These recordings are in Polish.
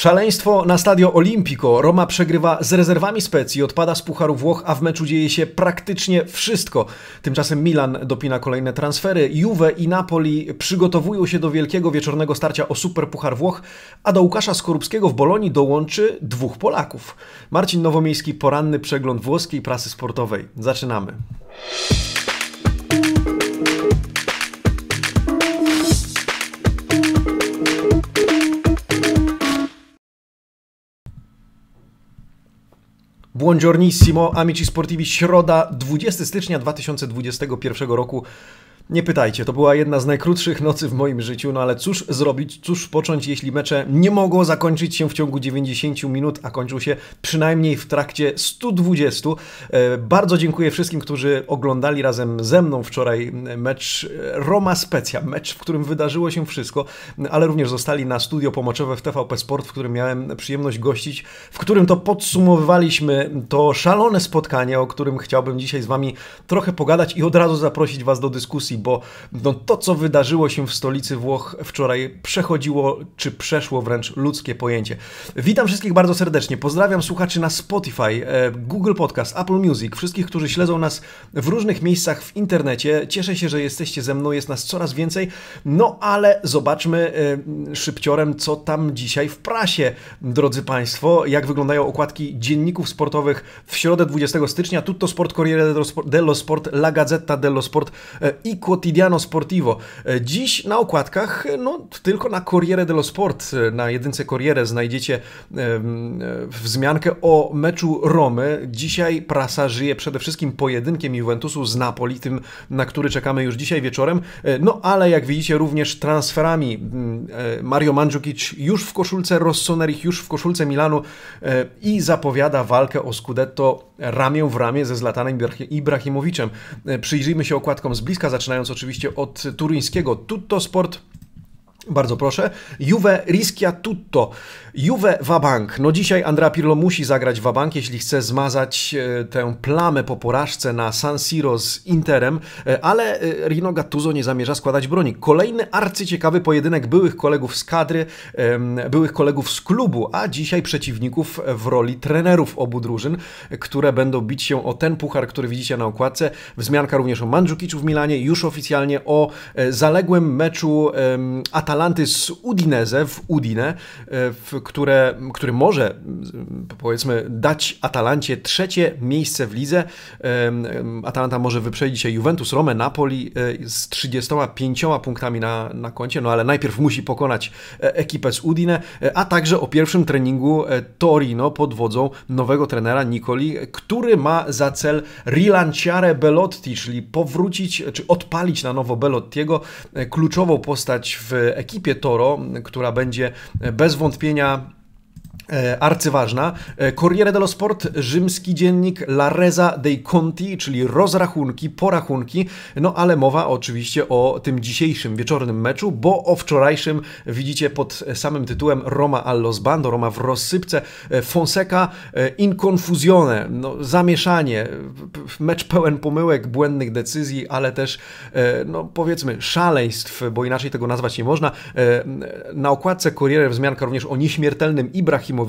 Szaleństwo na Stadio Olimpico. Roma przegrywa z rezerwami specji, odpada z Pucharu Włoch, a w meczu dzieje się praktycznie wszystko. Tymczasem Milan dopina kolejne transfery, Juve i Napoli przygotowują się do wielkiego wieczornego starcia o Super Puchar Włoch, a do Łukasza Skorupskiego w Bolonii dołączy dwóch Polaków. Marcin Nowomiejski, poranny przegląd włoskiej prasy sportowej. Zaczynamy. Buongiornissimo, amici sportivi, środa 20 stycznia 2021 roku. Nie pytajcie, to była jedna z najkrótszych nocy w moim życiu, no ale cóż zrobić, cóż począć, jeśli mecze nie mogą zakończyć się w ciągu 90 minut, a kończą się przynajmniej w trakcie 120. E, bardzo dziękuję wszystkim, którzy oglądali razem ze mną wczoraj mecz Roma Specja, mecz, w którym wydarzyło się wszystko, ale również zostali na studio pomocowe w TVP Sport, w którym miałem przyjemność gościć, w którym to podsumowywaliśmy to szalone spotkanie, o którym chciałbym dzisiaj z Wami trochę pogadać i od razu zaprosić Was do dyskusji bo no, to, co wydarzyło się w stolicy Włoch wczoraj, przechodziło czy przeszło wręcz ludzkie pojęcie. Witam wszystkich bardzo serdecznie. Pozdrawiam słuchaczy na Spotify, e, Google Podcast, Apple Music, wszystkich, którzy śledzą nas w różnych miejscach w internecie. Cieszę się, że jesteście ze mną, jest nas coraz więcej. No ale zobaczmy e, szybciorem, co tam dzisiaj w prasie, drodzy Państwo. Jak wyglądają okładki dzienników sportowych w środę 20 stycznia. Tutto Sport, Corriere dello Sport, La Gazzetta dello Sport e, i Quotidiano Sportivo. E, dziś na okładkach, no tylko na Corriere dello Sport, e, na jedynce Corriere znajdziecie wzmiankę o meczu Romy. Dzisiaj prasa żyje przede wszystkim pojedynkiem Juventusu z Napoli, tym na który czekamy już dzisiaj wieczorem. E, no ale jak widzicie również transferami. Mario Mandzukic już w koszulce Rossonerich, już w koszulce Milanu i zapowiada walkę o Scudetto ramię w ramię ze Zlatanem Ibrahimowiczem. Przyjrzyjmy się okładkom z bliska, zaczynając oczywiście od turyńskiego Tutto Sport. Bardzo proszę. Juve rischia tutto. Juve Wabank. No dzisiaj Andrea Pirlo musi zagrać Wabank, jeśli chce zmazać e, tę plamę po porażce na San Siro z Interem, e, ale e, Rino Gattuso nie zamierza składać broni. Kolejny arcyciekawy pojedynek byłych kolegów z kadry, byłych kolegów z klubu, a dzisiaj przeciwników w roli trenerów obu drużyn, które będą bić się o ten puchar, który widzicie na okładce. Wzmianka również o Mandzukiczu w Milanie, już oficjalnie o zaległym meczu Atalanty z Udinese w Udine, w które, który może powiedzmy dać Atalancie trzecie miejsce w lidze. Atalanta może wyprzedzić się Juventus, Rome, Napoli e, z 35 punktami na, na koncie, no ale najpierw musi pokonać e, ekipę z Udine, e, a także o pierwszym treningu Torino pod wodzą nowego trenera Nicoli, który ma za cel rilanciare Belotti, czyli powrócić, czy odpalić na nowo Belottiego, kluczową postać w ekipie Toro, która będzie bez wątpienia arcyważna. E, Corriere dello Sport, rzymski dziennik La Reza dei Conti, czyli rozrachunki, porachunki, no ale mowa oczywiście o tym dzisiejszym wieczornym meczu, bo o wczorajszym widzicie pod samym tytułem Roma allo sbando, Roma w rozsypce, e, Fonseca in confusione, no, zamieszanie, mecz pełen pomyłek, błędnych decyzji, ale też no powiedzmy szaleństw, bo inaczej tego nazwać nie można. Na okładce Corriere wzmianka również o nieśmiertelnym Ibrahimowiczu,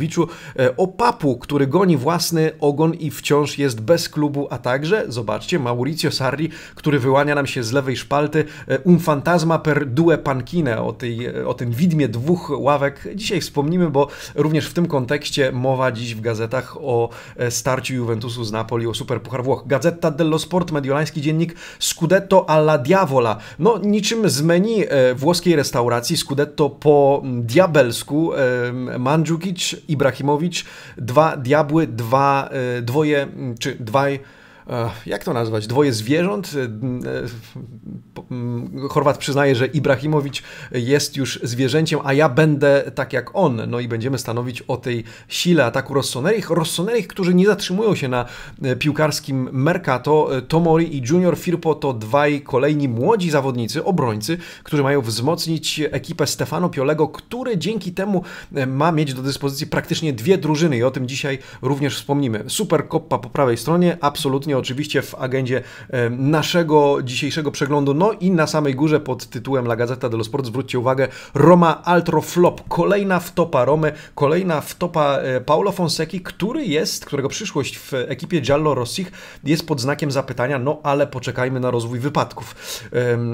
E, o Papu, który goni własny ogon i wciąż jest bez klubu, a także, zobaczcie, Mauricio Sarri, który wyłania nam się z lewej szpalty, e, un fantasma per due pankine, o, tej, e, o tym widmie dwóch ławek. Dzisiaj wspomnimy, bo również w tym kontekście mowa dziś w gazetach o starciu Juventusu z Napoli, o Superpuchar Włoch. Gazetta dello Sport, mediolański dziennik Scudetto alla Diavola. No, niczym z menu włoskiej restauracji Scudetto po diabelsku Mandzukic Ibrahimowicz, dwa diabły, dwa, e, dwoje, czy dwaj jak to nazwać, dwoje zwierząt. E, e, Chorwat przyznaje, że Ibrahimowicz jest już zwierzęciem, a ja będę tak jak on. No i będziemy stanowić o tej sile ataku Rossonerich. Rossonerich, którzy nie zatrzymują się na e, piłkarskim Mercato. Tomori i Junior Firpo to dwaj kolejni młodzi zawodnicy, obrońcy, którzy mają wzmocnić ekipę Stefano Piolego, który dzięki temu ma mieć do dyspozycji praktycznie dwie drużyny i o tym dzisiaj również wspomnimy. Super Coppa po prawej stronie, absolutnie oczywiście w agendzie naszego dzisiejszego przeglądu. No i na samej górze pod tytułem La Gazzetta dello Sport, zwróćcie uwagę, Roma Altro Flop. Kolejna wtopa Romy, kolejna wtopa e, Paulo Fonseki, który jest, którego przyszłość w ekipie Giallo Rossich jest pod znakiem zapytania, no ale poczekajmy na rozwój wypadków.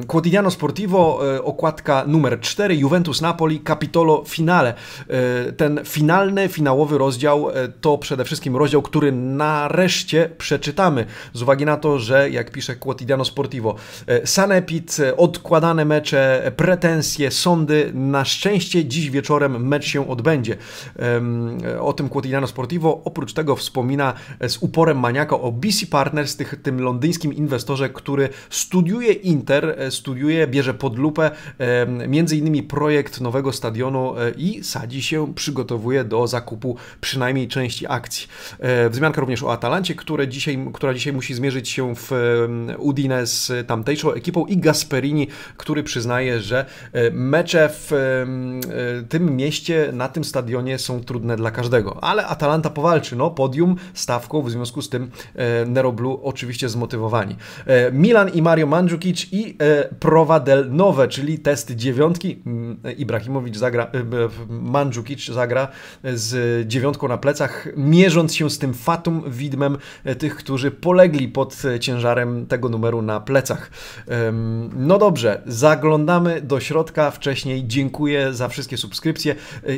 Quotidiano Sportivo, e, okładka numer 4, Juventus Napoli, Capitolo Finale. E, ten finalny, finałowy rozdział to przede wszystkim rozdział, który nareszcie przeczytamy. Z uwagi na to, że jak pisze Quotidiano Sportivo, Sanepid, odkładane mecze, pretensje, sądy, na szczęście dziś wieczorem mecz się odbędzie. O tym Quotidiano Sportivo oprócz tego wspomina z uporem maniaka o BC Partners, tych, tym londyńskim inwestorze, który studiuje Inter, e, studiuje, bierze pod lupę między innymi projekt nowego stadionu e, i sadzi się, przygotowuje do zakupu przynajmniej części akcji. E, wzmianka również o Atalancie, które dzisiaj, która dzisiaj musi zmierzyć się w Udine z tamtejszą ekipą i Gasperini, który przyznaje, że mecze w tym mieście, na tym stadionie są trudne dla każdego. Ale Atalanta powalczy, no podium stawką, w związku z tym Nero Blue oczywiście zmotywowani. E, Milan i Mario Mandzukic i e, Prova del Nove, czyli test dziewiątki. Mm, Ibrahimowicz zagra, e, Mandzukic zagra z dziewiątką na plecach, mierząc się z tym fatum widmem tych, którzy polegli pod ciężarem tego numeru na plecach. No dobrze, zaglądamy do środka. Wcześniej dziękuję za wszystkie subskrypcje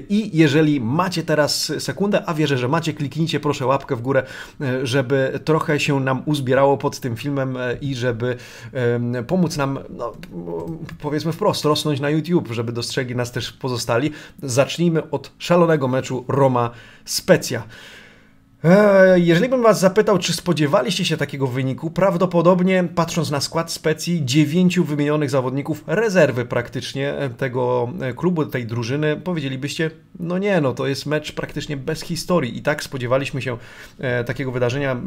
i jeżeli macie teraz sekundę, a wierzę, że macie, kliknijcie proszę łapkę w górę, żeby trochę się nam uzbierało pod tym filmem e, i żeby pomóc nam, no, powiedzmy wprost, rosnąć na YouTube, żeby dostrzegli nas też pozostali. Zacznijmy od szalonego meczu Roma-Specja. E, jeżeli bym Was zapytał, czy spodziewaliście się takiego wyniku, prawdopodobnie patrząc na skład specji, dziewięciu wymienionych zawodników rezerwy praktycznie e, tego e, klubu, tej drużyny, powiedzielibyście, no nie, no to jest mecz praktycznie bez historii i tak spodziewaliśmy się takiego wydarzenia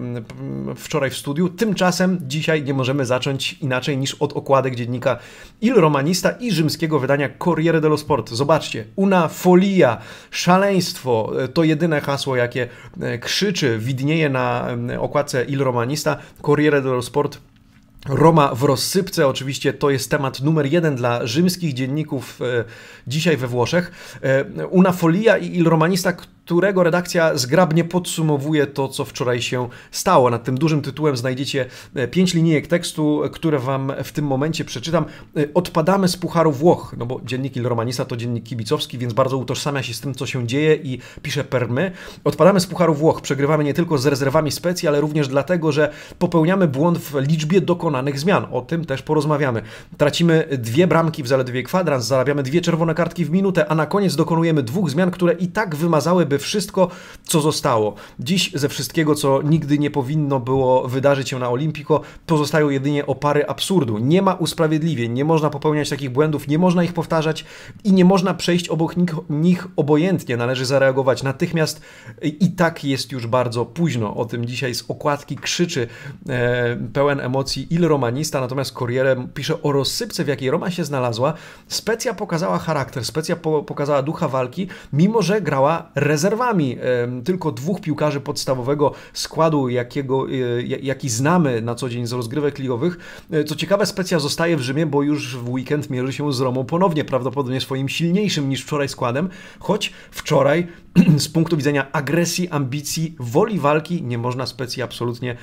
wczoraj w studiu. Tymczasem dzisiaj nie możemy zacząć inaczej niż od okładek dziennika Il Romanista i rzymskiego wydania Corriere dello Sport. Zobaczcie, una folia, szaleństwo, to jedyne hasło, jakie krzyczy krzyczy, widnieje na okładce Il Romanista, Corriere dello Sport. Roma w rozsypce, oczywiście to jest temat numer jeden dla rzymskich dzienników e, dzisiaj we Włoszech. E, una Folia i Il Romanista, którego redakcja zgrabnie podsumowuje to, co wczoraj się stało. Nad tym dużym tytułem znajdziecie e, pięć linijek tekstu, które Wam w tym momencie przeczytam. E, odpadamy z Pucharu Włoch, no bo dziennik Il Romanista to dziennik kibicowski, więc bardzo utożsamia się z tym, co się dzieje i pisze permy. Odpadamy z Pucharu Włoch, przegrywamy nie tylko z rezerwami specji, ale również dlatego, że popełniamy błąd w liczbie dokonanych zmian. O tym też porozmawiamy. Tracimy dwie bramki w zaledwie kwadrans, zarabiamy dwie czerwone kartki w minutę, a na koniec dokonujemy dwóch zmian, które i tak wymazałyby wszystko, co zostało. Dziś ze wszystkiego, co nigdy nie powinno było wydarzyć się na Olimpiko, pozostają jedynie opary absurdu. Nie ma usprawiedliwień, nie można popełniać takich błędów, nie można ich powtarzać i nie można przejść obok nich, nich obojętnie. Należy zareagować natychmiast i tak jest już bardzo późno. O tym dzisiaj z okładki krzyczy e, pełen emocji Il Romanista, natomiast Corriere pisze o rozsypce, w jakiej Roma się znalazła. Specja pokazała charakter, specja po, pokazała ducha walki, mimo że grała rezerwową rezerwami. Tylko dwóch piłkarzy podstawowego składu, jakiego, e, jaki znamy na co dzień z rozgrywek ligowych. E, co ciekawe, Specja zostaje w Rzymie, bo już w weekend mierzy się z Romą ponownie, prawdopodobnie swoim silniejszym niż wczoraj składem, choć wczoraj z punktu widzenia agresji, ambicji, woli walki nie można Specji absolutnie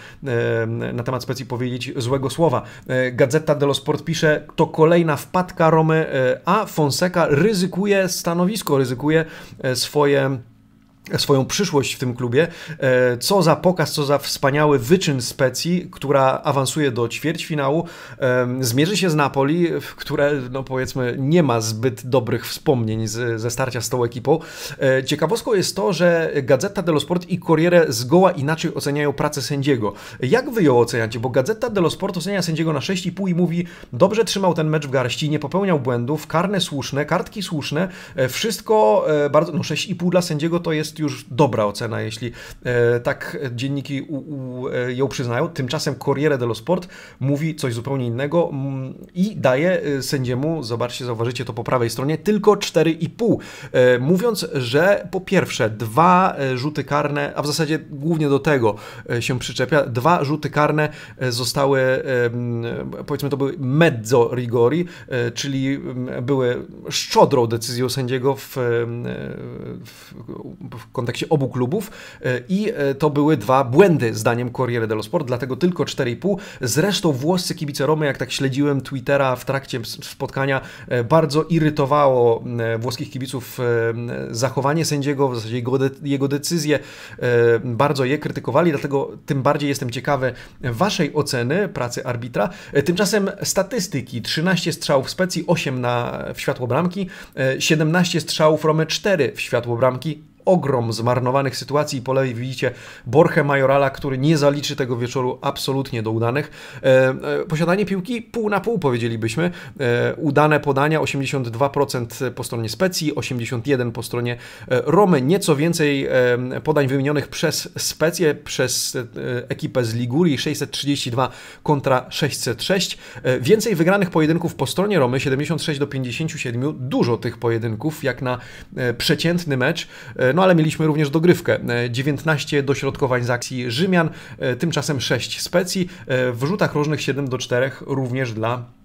na temat Specji powiedzieć złego słowa. E, Gazeta dello Sport pisze, to kolejna wpadka Romy, a Fonseca ryzykuje stanowisko, ryzykuje swoje swoją przyszłość w tym klubie. E, co za pokaz, co za wspaniały wyczyn Specji, która awansuje do ćwierćfinału. Zmierzy się z Napoli, które, no powiedzmy, nie ma zbyt dobrych wspomnień z, ze starcia z tą ekipą. E, ciekawostką jest to, że Gazeta dello Sport i Corriere zgoła inaczej oceniają pracę sędziego. Jak wy ją oceniacie? Bo Gazeta dello Sport ocenia sędziego na 6,5 i mówi, dobrze trzymał ten mecz w garści, nie popełniał błędów, karne słuszne, kartki słuszne, e, wszystko bardzo, no 6,5 dla sędziego to jest już dobra ocena, jeśli tak dzienniki u, u, ją przyznają. Tymczasem Corriere dello Sport mówi coś zupełnie innego mm, i daje sędziemu, zobaczcie, zauważycie to po prawej stronie, tylko 4,5. Mówiąc, że po pierwsze dwa rzuty karne, a w zasadzie głównie do tego się przyczepia, dwa rzuty karne zostały, powiedzmy to były mezzo rigori, czyli były szczodrą decyzją sędziego w, w, w kontekście obu klubów i to były dwa błędy zdaniem Corriere dello Sport, dlatego tylko 4,5. Zresztą włoscy kibice Romy, jak tak śledziłem Twittera w trakcie spotkania, bardzo irytowało włoskich kibiców zachowanie sędziego, w zasadzie jego, de jego decyzje, bardzo je krytykowali, dlatego tym bardziej jestem ciekawy Waszej oceny pracy arbitra. Tymczasem statystyki, 13 strzałów w specji, 8 na, w światło bramki, 17 strzałów Romy, 4 w światło bramki, ogrom zmarnowanych sytuacji. Po lewej widzicie Borche Majorala, który nie zaliczy tego wieczoru absolutnie do udanych. E, e, posiadanie piłki pół na pół powiedzielibyśmy. E, udane podania 82% po stronie Specji, 81% po stronie Romy. Nieco więcej podań wymienionych przez Specję, przez ekipę z Ligurii 632 kontra 606. Więcej wygranych pojedynków po stronie Romy 76 do 57. Dużo tych pojedynków jak na przeciętny mecz. No ale mieliśmy również dogrywkę. 19 dośrodkowań z akcji Rzymian, e, tymczasem 6 specji. E, w rzutach rożnych 7 do 4 również dla E,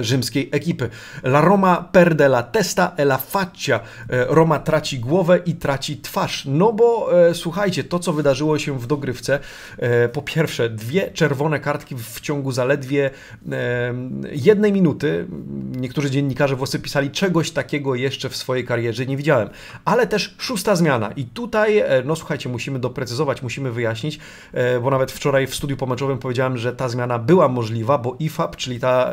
rzymskiej ekipy. La Roma perde la testa e la faccia. E, Roma traci głowę i traci twarz. No bo e, słuchajcie, to co wydarzyło się w dogrywce, e, po pierwsze dwie czerwone kartki w ciągu zaledwie e, jednej minuty. Niektórzy dziennikarze włoscy pisali czegoś takiego jeszcze w swojej karierze nie widziałem. Ale też szósta zmiana i tutaj, no słuchajcie, musimy doprecyzować, musimy wyjaśnić, bo nawet wczoraj w studiu pomeczowym powiedziałem, że ta zmiana była możliwa, bo IFAB, czyli ta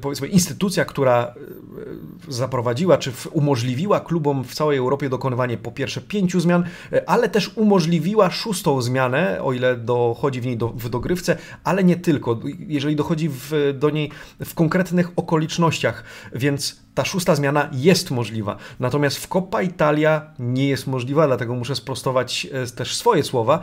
powiedzmy instytucja, która e, zaprowadziła czy umożliwiła klubom w całej Europie dokonywanie po pierwsze pięciu zmian, e, ale też umożliwiła szóstą zmianę, o ile dochodzi w niej do, w dogrywce, ale nie tylko, jeżeli dochodzi w, do niej w konkretnych okolicznościach, więc ta szósta zmiana jest możliwa. Natomiast w Coppa Italia nie jest możliwa, dlatego muszę sprostować e, też swoje słowa.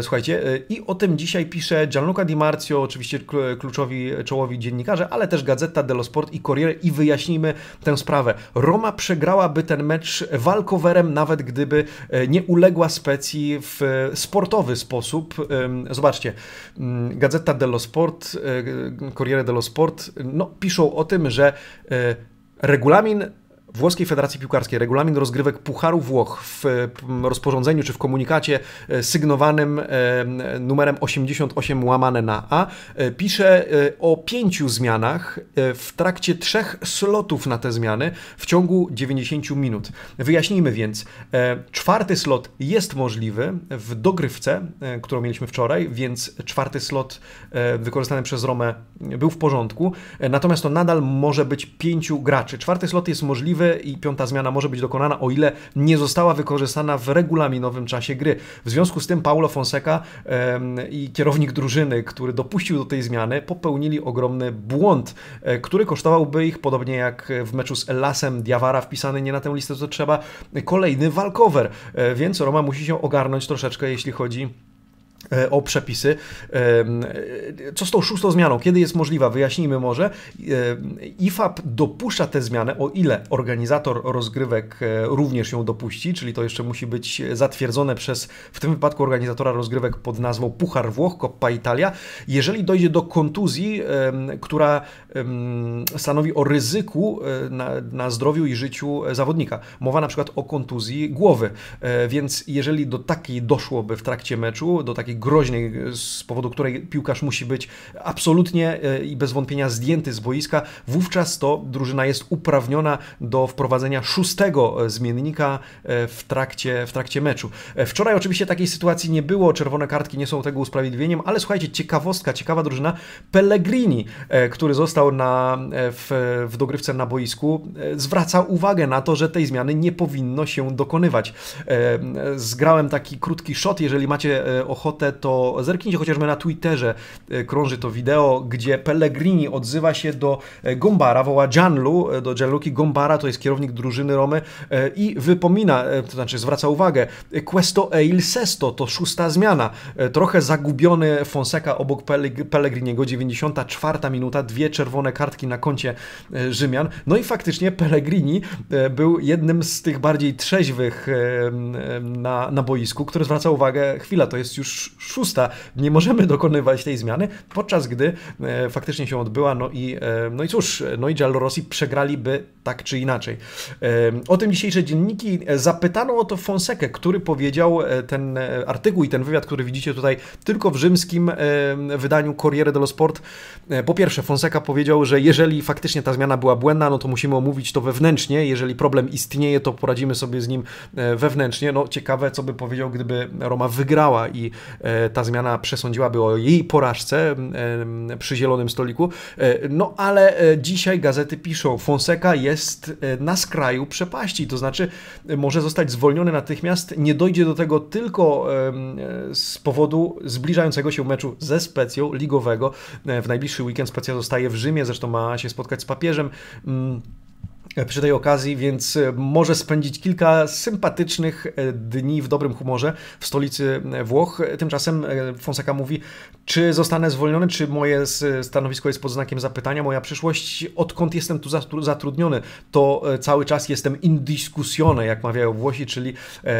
Słuchajcie, i o tym dzisiaj pisze Gianluca Di Marzio, oczywiście kluczowi, czołowi dziennikarze, ale też Gazeta dello Sport i Corriere i wyjaśnijmy tę sprawę. Roma przegrałaby ten mecz walkowerem, nawet gdyby nie uległa specji w sportowy sposób. Zobaczcie, mm, Gazeta dello Sport, Corriere dello Sport, no, piszą o tym, że Regulamin Włoskiej Federacji Piłkarskiej regulamin rozgrywek Pucharu Włoch w rozporządzeniu czy w komunikacie e, sygnowanym e, numerem 88 łamane na A e, pisze o pięciu zmianach w trakcie trzech slotów na te zmiany w ciągu 90 minut. Wyjaśnijmy więc. Czwarty slot jest możliwy w dogrywce, którą mieliśmy wczoraj, więc czwarty slot wykorzystany przez Romę był w porządku, natomiast to nadal może być pięciu graczy. Czwarty slot jest możliwy i piąta zmiana może być dokonana, o ile nie została wykorzystana w regulaminowym czasie gry. W związku z tym Paulo Fonseca i kierownik drużyny, który dopuścił do tej zmiany, popełnili ogromny błąd, e, który kosztowałby ich, podobnie jak w meczu z Elasem Diawara wpisany nie na tę listę, co trzeba, kolejny walkover. E, więc Roma musi się ogarnąć troszeczkę, jeśli chodzi o przepisy. E, co z tą szóstą zmianą? Kiedy jest możliwa? Wyjaśnijmy może. E, IFAB dopuszcza tę zmianę, o ile organizator rozgrywek również ją dopuści, czyli to jeszcze musi być zatwierdzone przez, w tym wypadku organizatora rozgrywek pod nazwą Puchar Włoch, Coppa Italia. Jeżeli dojdzie do kontuzji, która stanowi o ryzyku na, na zdrowiu i życiu zawodnika. Mowa na przykład o kontuzji głowy. Więc jeżeli do takiej doszłoby w trakcie meczu, do takiej groźnej, z powodu której piłkarz musi być absolutnie e, i bez wątpienia zdjęty z boiska, wówczas to drużyna jest uprawniona do wprowadzenia szóstego e, zmiennika e, w trakcie, w trakcie meczu. Wczoraj oczywiście takiej sytuacji nie było, czerwone kartki nie są tego usprawiedliwieniem, ale słuchajcie, ciekawostka, ciekawa drużyna Pellegrini, który został na, w, w dogrywce na boisku, zwraca uwagę na to, że tej zmiany nie powinno się dokonywać. Zgrałem taki krótki shot, jeżeli macie ochotę to zerknijcie chociażby na Twitterze, krąży to wideo, gdzie Pellegrini odzywa się do Gombara, woła Gianlu, do Gianluki Gombara, to jest kierownik drużyny Romy i wypomina, to znaczy zwraca uwagę, questo e il sesto, to szósta zmiana. Trochę zagubiony Fonseca obok Pellegriniego, 94 minuta, dwie czerwone kartki na koncie Rzymian. No i faktycznie Pellegrini był jednym z tych bardziej trzeźwych na, na boisku, który zwraca uwagę, chwila, to jest już szósta, nie możemy dokonywać tej zmiany, podczas gdy e, faktycznie się odbyła, no i, e, no i cóż, no i Giallorossi przegraliby tak czy inaczej. O tym dzisiejsze dzienniki zapytano o to Fonsekę, który powiedział ten artykuł i ten wywiad, który widzicie tutaj tylko w rzymskim wydaniu Corriere dello Sport. Po pierwsze, Fonseca powiedział, że jeżeli faktycznie ta zmiana była błędna, no to musimy omówić to wewnętrznie, jeżeli problem istnieje, to poradzimy sobie z nim wewnętrznie. No ciekawe, co by powiedział, gdyby Roma wygrała i e, ta zmiana przesądziłaby o jej porażce przy zielonym stoliku. E, no ale e, dzisiaj gazety piszą, Fonseca jest na skraju przepaści, to znaczy może zostać zwolniony natychmiast. Nie dojdzie do tego tylko z powodu zbliżającego się meczu ze Specją ligowego. W najbliższy weekend Specja zostaje w Rzymie, zresztą ma się spotkać z papieżem. Mm, przy tej okazji, więc e, może spędzić kilka sympatycznych e, dni w dobrym humorze w stolicy e, Włoch. Tymczasem Fonseca mówi, czy zostanę zwolniony, czy moje stanowisko jest pod znakiem zapytania, moja przyszłość, odkąd jestem tu zatrudniony, to cały czas jestem indiskusione, jak mawiają Włosi, czyli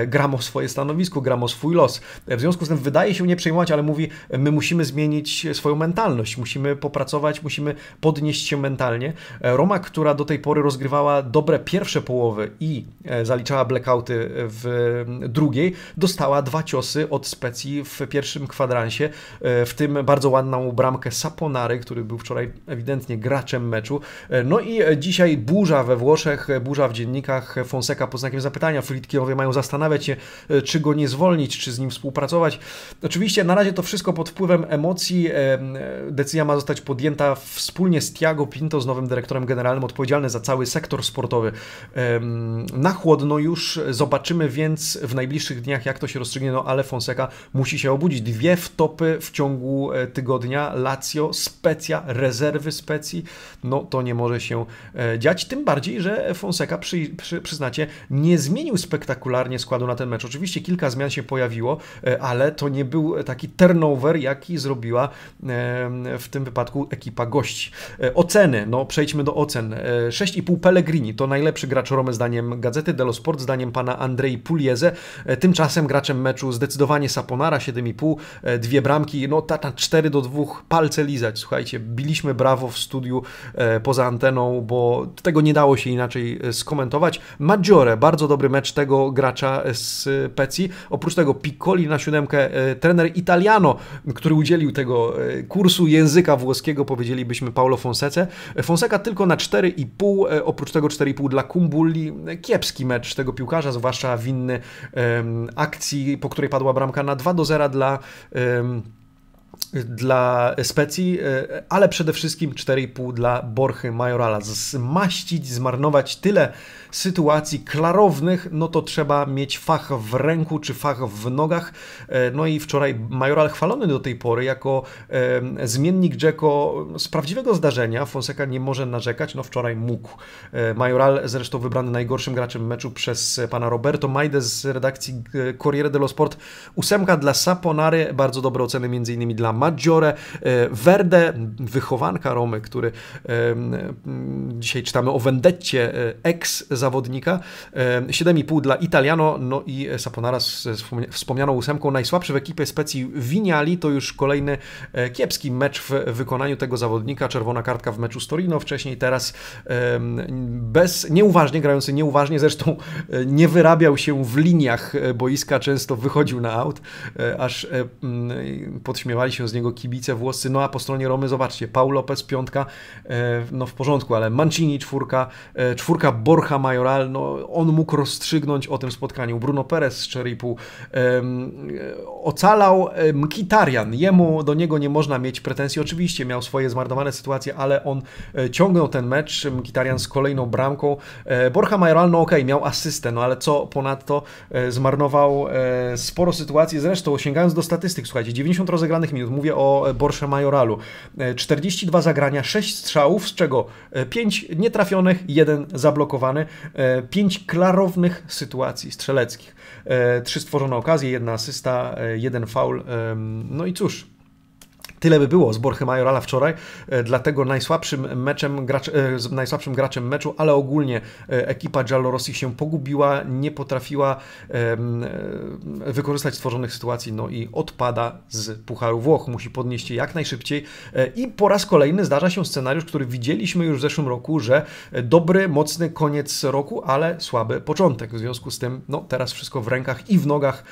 gram o swoje stanowisko, gram o swój los. W związku z tym wydaje się nie przejmować, ale mówi, my musimy zmienić swoją mentalność, musimy popracować, musimy podnieść się mentalnie. Roma, która do tej pory rozgrywała dobre pierwsze połowy i e, zaliczała blackouty w drugiej, dostała dwa ciosy od Specji w pierwszym kwadransie, e, w tym bardzo ładną bramkę Saponary, który był wczoraj ewidentnie graczem meczu. E, no i dzisiaj burza we Włoszech, burza w dziennikach, Fonseca pod znakiem zapytania, Friedkinowie mają zastanawiać się, czy go nie zwolnić, czy z nim współpracować. Oczywiście na razie to wszystko pod wpływem emocji. Decyzja ma zostać podjęta wspólnie z Tiago Pinto, z nowym dyrektorem generalnym odpowiedzialny za cały sektor sportowy. Na chłodno już zobaczymy więc w najbliższych dniach, jak to się rozstrzygnie, no ale Fonseca musi się obudzić. Dwie wtopy w ciągu e, tygodnia, Lazio, Specja, rezerwy Specji, no to nie może się e, dziać, tym bardziej, że Fonseca, przy, przy, przyznacie, nie zmienił spektakularnie składu na ten mecz. Oczywiście kilka zmian się pojawiło, e, ale to nie był taki turnover, jaki zrobiła w tym wypadku ekipa gości. Oceny, no przejdźmy do ocen. 6,5 Pellegrini to najlepszy gracz Romy zdaniem Gazety dello Sport, zdaniem pana Andrei Pulieze. Tymczasem graczem meczu zdecydowanie Saponara 7,5, e, dwie bramki, no ta 4 do 2, palce lizać. Słuchajcie, biliśmy brawo w studiu e, poza anteną, bo tego nie dało się inaczej skomentować. Maggiore, bardzo dobry mecz tego gracza z Peci. Oprócz tego Piccoli na siódemkę, trener Italiano, który udzielił tego kursu języka włoskiego, powiedzielibyśmy Paulo Fonsece. Fonseca tylko na 4,5, oprócz tego tego 4,5 dla Kumbuli. Kiepski mecz tego piłkarza, zwłaszcza winny akcji, po której padła bramka na 2 do 0 dla um, dla Specji, e, ale przede wszystkim 4,5 dla Borchy Majorala. Zmaścić, zmarnować tyle sytuacji klarownych, no to trzeba mieć fach w ręku czy fach w nogach. E, no i wczoraj Majoral chwalony do tej pory jako e, zmiennik Dzeko z prawdziwego zdarzenia. Fonseca nie może narzekać, no wczoraj mógł. Majoral zresztą wybrany najgorszym graczem meczu przez pana Roberto Majde z redakcji Corriere dello Sport. Ósemka dla Saponary, bardzo dobre oceny m.in. dla Maggiore, e, Verde, wychowanka Romy, który e, dzisiaj czytamy o Vendetcie e, ex-zawodnika, 7,5 dla Italiano, no i Saponara z wspomnianą ósemką, najsłabszy w ekipie specji Winiali, to już kolejny kiepski mecz w wykonaniu tego zawodnika, czerwona kartka w meczu z Torino, wcześniej teraz bez, nieuważnie, grający nieuważnie, zresztą nie wyrabiał się w liniach boiska, często wychodził na aut, aż podśmiewali się z niego kibice włoscy, no a po stronie Romy zobaczcie, Paul Lopez piątka, no w porządku, ale Mancini czwórka, czwórka Borja Majoral, no on mógł rozstrzygnąć o tym spotkaniu, Bruno Perez z 4,5, ocalał Mkitarian, jemu do niego nie można mieć pretensji, oczywiście miał swoje zmarnowane sytuacje, ale on ciągnął ten mecz, Mkitarian z kolejną bramką, Borja Majoral, no okej, okay, miał asystę, no ale co ponadto zmarnował sporo sytuacji, zresztą sięgając do statystyk, słuchajcie, 90 rozegranych minut, mówię o Borsze Majoralu, 42 zagrania, 6 strzałów, z czego 5 nietrafionych, 1 zablokowany, 5 klarownych sytuacji strzeleckich, 3 stworzone okazje, jedna asysta, jeden faul, no i cóż, Tyle by było z Borche Majorala wczoraj, e, dlatego najsłabszym, meczem, gracz, e, najsłabszym graczem meczu, ale ogólnie e, ekipa Giallorossi się pogubiła, nie potrafiła wykorzystać stworzonych sytuacji, no i odpada z Pucharu Włoch. Musi podnieść je jak najszybciej i po raz kolejny zdarza się scenariusz, który widzieliśmy już w zeszłym roku, że dobry, mocny koniec roku, ale słaby początek. W związku z tym, no teraz wszystko w rękach i w nogach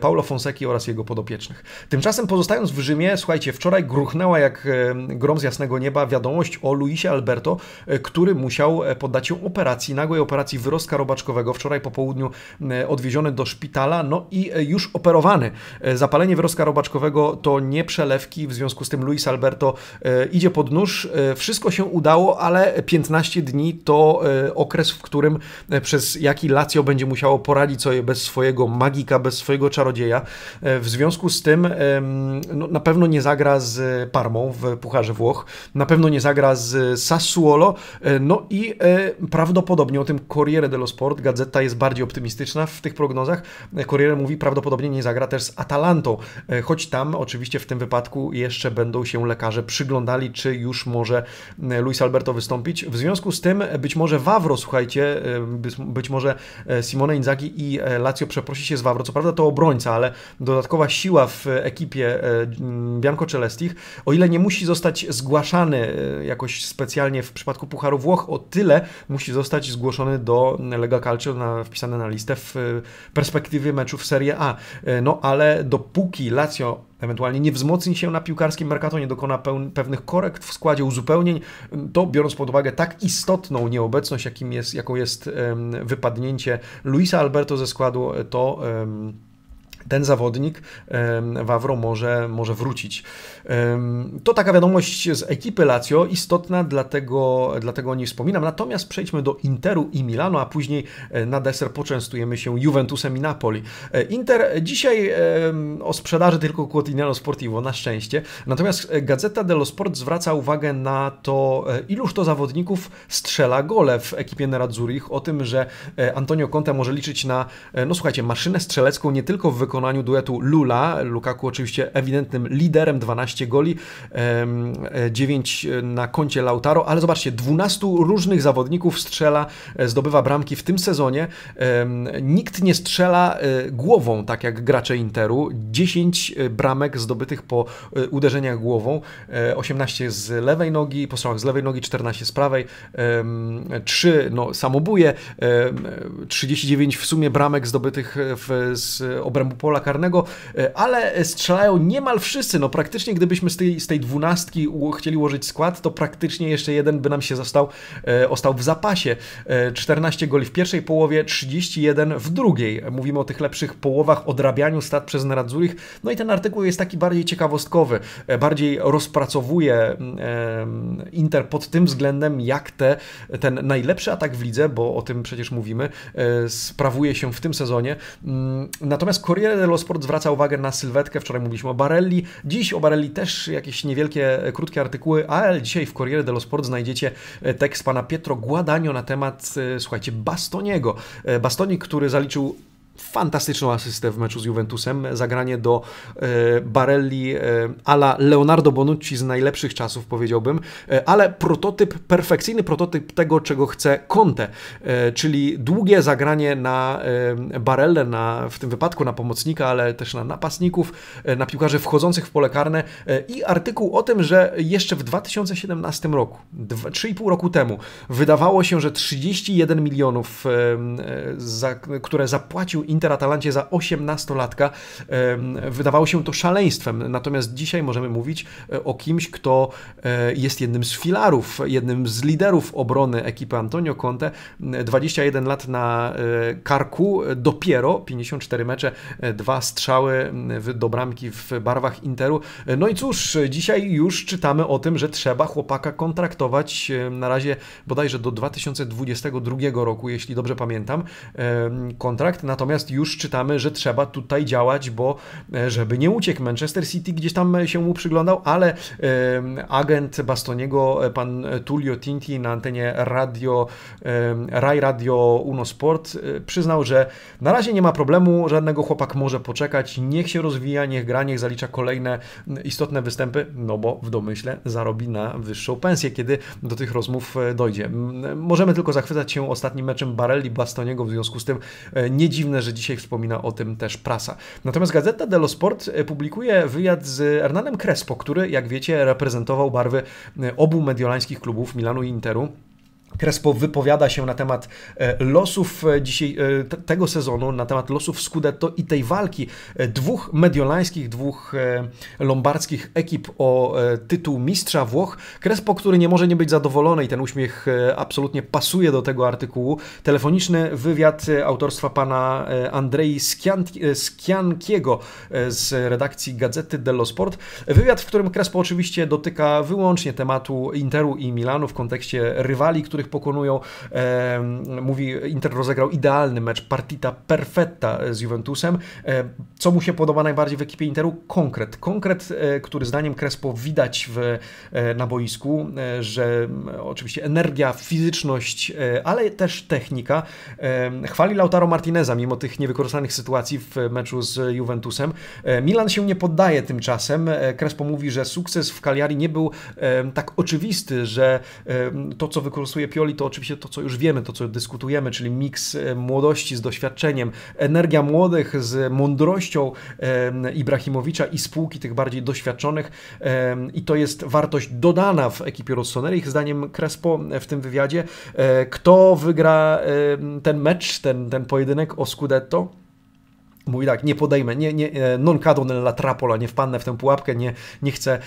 Paulo Fonseki oraz jego podopiecznych. Tymczasem pozostając w Rzymie, słuchajcie, wczoraj wczoraj gruchnęła jak e, grom z jasnego nieba wiadomość o Luisie Alberto, e, który musiał e, poddać się operacji, nagłej operacji wyrostka robaczkowego. Wczoraj po południu odwieziony do szpitala, no i już operowany. Zapalenie wyrostka robaczkowego to nie przelewki, w związku z tym Luis Alberto idzie pod nóż. Wszystko się udało, ale 15 dni to okres, w którym przez jaki Lazio będzie musiało poradzić sobie bez swojego magika, bez swojego czarodzieja. W związku z tym no, na pewno nie zagra z Parmą w Pucharze Włoch, na pewno nie zagra z Sassuolo, e, no i e, prawdopodobnie o tym Corriere dello Sport, gazeta jest bardziej optymistyczna w tych prognozach, e, Corriere mówi prawdopodobnie nie zagra też z Atalantą, choć tam oczywiście w tym wypadku jeszcze będą się lekarze przyglądali, czy już może Luis Alberto wystąpić. W związku z tym być może Wawro, słuchajcie, być może Simone Inzaghi i Lazio przeprosi się z Wawro, co prawda to obrońca, ale dodatkowa siła w ekipie Bianco Celeste o ile nie musi zostać zgłaszany e, jakoś specjalnie w przypadku Pucharu Włoch, o tyle musi zostać zgłoszony do Lega Calcio, na, wpisany na listę w perspektywie meczów Serie A. E, no ale dopóki Lazio ewentualnie nie wzmocni się na piłkarskim mercato, nie dokona pewnych korekt w składzie, uzupełnień, to biorąc pod uwagę tak istotną nieobecność, jakim jest, jaką jest wypadnięcie Luisa Alberto ze składu, to ten zawodnik Wawro może, może wrócić. To taka wiadomość z ekipy Lazio, istotna, dlatego, dlatego o niej wspominam. Natomiast przejdźmy do Interu i Milano, a później e, na deser poczęstujemy się Juventusem i Napoli. E, Inter dzisiaj o sprzedaży tylko Quotidiano Sportivo, na szczęście. Natomiast e, Gazeta dello Sport zwraca uwagę na to, iluż to zawodników strzela gole w ekipie Nerazzurich, o tym, że Antonio Conte może liczyć na, no słuchajcie, maszynę strzelecką nie tylko w wykonaniu duetu Lula, Lukaku oczywiście ewidentnym liderem, 12 goli, 9 na koncie Lautaro, ale zobaczcie, 12 różnych zawodników strzela, e, zdobywa bramki w tym sezonie. Nikt nie strzela e, głową, tak jak gracze Interu. 10 e, bramek zdobytych po uderzeniach głową, 18 z lewej nogi, po strzałach z lewej nogi, 14 z prawej, 3 no, samobuje, 39 w sumie bramek zdobytych w, z obrębu pola karnego, e, ale strzelają niemal wszyscy. No praktycznie gdybyśmy z tej, z tej dwunastki chcieli ułożyć skład, to praktycznie jeszcze jeden by nam się został, e, ostał w zapasie. 14 e, goli w pierwszej połowie, 31 w drugiej. Mówimy o tych lepszych połowach, odrabianiu stat przez Neradzurich. No i ten artykuł jest taki bardziej ciekawostkowy, bardziej rozpracowuje Inter pod tym względem, jak te, ten najlepszy atak w lidze, bo o tym przecież mówimy, sprawuje się w tym sezonie. Mm, natomiast Corriere dello Sport zwraca uwagę na sylwetkę. Wczoraj mówiliśmy o Barelli, dziś o Barelli też jakieś niewielkie, e, krótkie artykuły, ale dzisiaj w Corriere dello Sport znajdziecie e, tekst pana Pietro Guadagno na temat, e, słuchajcie, Bastoniego. Bastoni, który zaliczył fantastyczną asystę w meczu z Juventusem, zagranie do e, Barelli e, ala Leonardo Bonucci z najlepszych czasów powiedziałbym, e, ale prototyp, perfekcyjny prototyp tego, czego chce Conte, czyli długie zagranie na Barelle, na, w tym wypadku na pomocnika, ale też na napastników, na piłkarzy wchodzących w pole karne. I artykuł o tym, że jeszcze w 2017 roku, 3,5 roku temu, wydawało się, że 31 milionów, za, które zapłacił zapłacił Inter Atalancie za 18-latka. Wydawało się to szaleństwem, natomiast dzisiaj możemy mówić o kimś, kto jest jednym z filarów, jednym z liderów obrony ekipy Antonio Conte. 21 lat na karku, dopiero 54 mecze, dwa strzały do bramki w barwach Interu. No i cóż, dzisiaj już czytamy o tym, że trzeba chłopaka kontraktować na razie bodajże do 2022 roku, jeśli dobrze pamiętam, kontrakt. Natomiast już czytamy, że trzeba tutaj działać, bo e, żeby nie uciekł Manchester City, gdzieś tam się mu przyglądał, ale agent Bastoniego, e, pan Tullio Tinti na antenie radio, Rai Radio Uno Sport e, przyznał, że na razie nie ma problemu, żadnego chłopak może poczekać, niech się rozwija, niech gra, niech zalicza kolejne istotne występy, no bo w domyśle zarobi na wyższą pensję, kiedy do tych rozmów dojdzie. Możemy tylko zachwycać się ostatnim meczem Barelli Bastoniego, w związku z tym e, nie dziwne, że dzisiaj wspomina o tym też prasa. Natomiast Gazeta dello Sport e, publikuje wywiad z Hernanem Crespo, który, jak wiecie, reprezentował barwy e, obu mediolańskich klubów Milanu i Interu. Crespo wypowiada się na temat e, losów e, dzisiaj, e, tego sezonu, na temat losów Scudetto i tej walki dwóch mediolańskich, dwóch lombardzkich ekip o tytuł mistrza Włoch. Crespo, który nie może nie być zadowolony i ten uśmiech absolutnie pasuje do tego artykułu. Telefoniczny wywiad autorstwa pana Andrei Skiankiego z redakcji Gazety dello Sport. Wywiad, w którym Crespo oczywiście dotyka wyłącznie tematu Interu i Milanu w kontekście rywali, których pokonują. Mówi, Inter rozegrał idealny mecz, partita perfetta z Juventusem. Co mu się podoba najbardziej w ekipie Interu? Konkret. Konkret, e, który zdaniem Crespo widać w, e, na boisku, e, że oczywiście energia, fizyczność, ale też technika. Chwali Lautaro Martineza mimo tych niewykorzystanych sytuacji w meczu z Juventusem. Milan się nie poddaje tymczasem. Crespo mówi, że sukces w Cagliari nie był tak oczywisty, że to, co wykorzystuje Pioli to oczywiście to, co już wiemy, to, co dyskutujemy, czyli miks e, młodości z doświadczeniem, energia młodych z mądrością Ibrahimowicza i spółki tych bardziej doświadczonych i to jest wartość dodana w ekipie Rossoneri, zdaniem Crespo w tym wywiadzie. E, kto wygra ten mecz, ten, ten pojedynek o Scudetto? Mówi tak, nie podejmę, nie, nie, e, non cado nella trappola, nie wpadnę w tę pułapkę, nie, nie chcę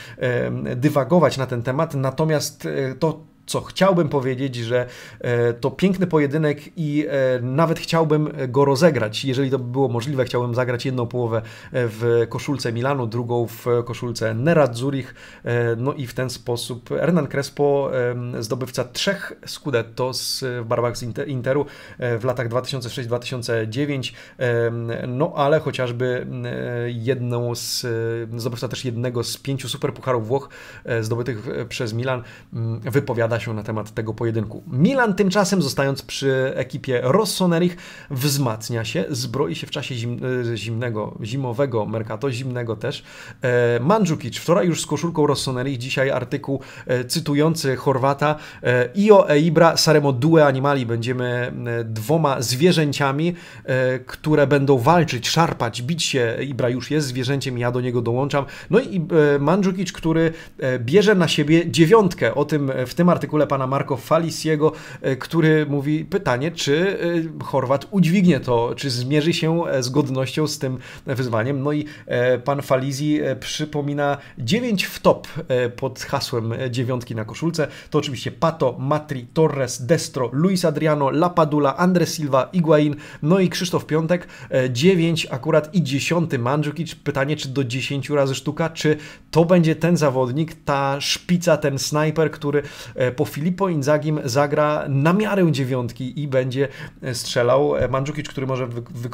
dywagować na ten temat, natomiast to co chciałbym powiedzieć, że e, to piękny pojedynek i e, nawet chciałbym go rozegrać. Jeżeli to by było możliwe, chciałbym zagrać jedną połowę e, w koszulce Milanu, drugą w koszulce Nerazzurich. No i w ten sposób Hernan Crespo, zdobywca trzech Scudetto w barwach z Interu w latach 2006-2009, no ale chociażby jedną z, zdobywca też jednego z pięciu superpucharów Włoch zdobytych przez Milan, wypowiada wypowiada się na temat tego pojedynku. Milan tymczasem, zostając przy ekipie Rossonerich, wzmacnia się, zbroi się w czasie zim, e, zimnego, zimowego Mercato, zimnego też. E, Mandzukic, wczoraj już z koszulką Rossonerich, dzisiaj artykuł e, cytujący Chorwata Io e Ibra saremo due animali, będziemy dwoma zwierzęciami, które będą walczyć, szarpać, bić się. Ibra już jest zwierzęciem, ja do niego dołączam. No i Mandzukic, który bierze na siebie dziewiątkę, o tym w tym artykule artykule pana Marco Falisiego, e, który mówi pytanie, czy e, Chorwat udźwignie to, czy zmierzy się e, z godnością z tym wyzwaniem. No i pan Falisi przypomina 9 w top pod hasłem dziewiątki na koszulce. To oczywiście Pato, Matri, Torres, Destro, Luis Adriano, Lapadula, Andre Silva, Iguain, no i Krzysztof Piątek. 9 akurat i 10 Mandzukic. Pytanie, czy do 10 razy sztuka, czy to będzie ten zawodnik, ta szpica, ten snajper, który po Filippo Inzagim zagra na miarę dziewiątki i będzie strzelał. Mandzukic, który może wy,